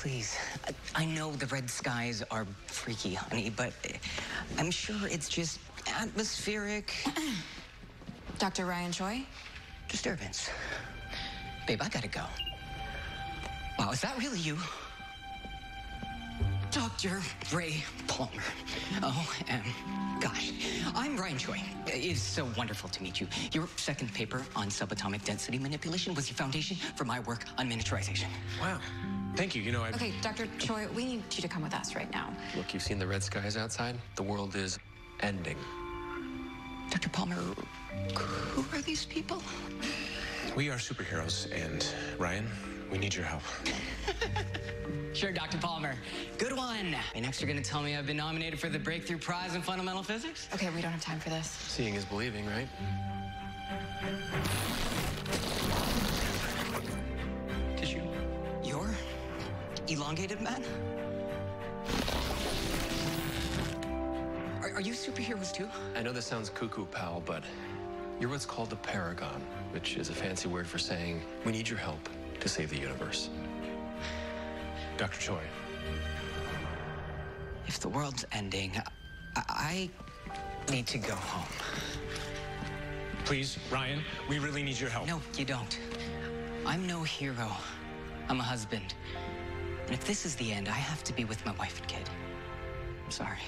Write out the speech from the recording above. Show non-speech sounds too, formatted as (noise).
please. I- know the red skies are freaky, honey, but I'm sure it's just atmospheric (clears throat) Dr. Ryan Choi? disturbance. Babe, I gotta go. Wow, is that really you? Dr. Ray Palmer. Oh, um, gosh. I'm Ryan Choi. It is so wonderful to meet you. Your second paper on subatomic density manipulation was the foundation for my work on miniaturization. Wow. Thank you. You know, I. Okay, Dr. Choi, we need you to come with us right now. Look, you've seen the red skies outside. The world is ending. Dr. Palmer, who are these people? We are superheroes, and Ryan, we need your help. (laughs) Sure, Dr. Palmer. Good one. And next, you're going to tell me I've been nominated for the Breakthrough Prize in Fundamental Physics? Okay, we don't have time for this. Seeing is believing, right? Tissue. you? You're elongated man? Are, are you superheroes too? I know this sounds cuckoo, pal, but you're what's called a paragon, which is a fancy word for saying we need your help to save the universe. Dr. Choi, If the world's ending, I, I need to go home. Please, Ryan, we really need your help. No, you don't. I'm no hero. I'm a husband. And if this is the end, I have to be with my wife and kid. I'm sorry.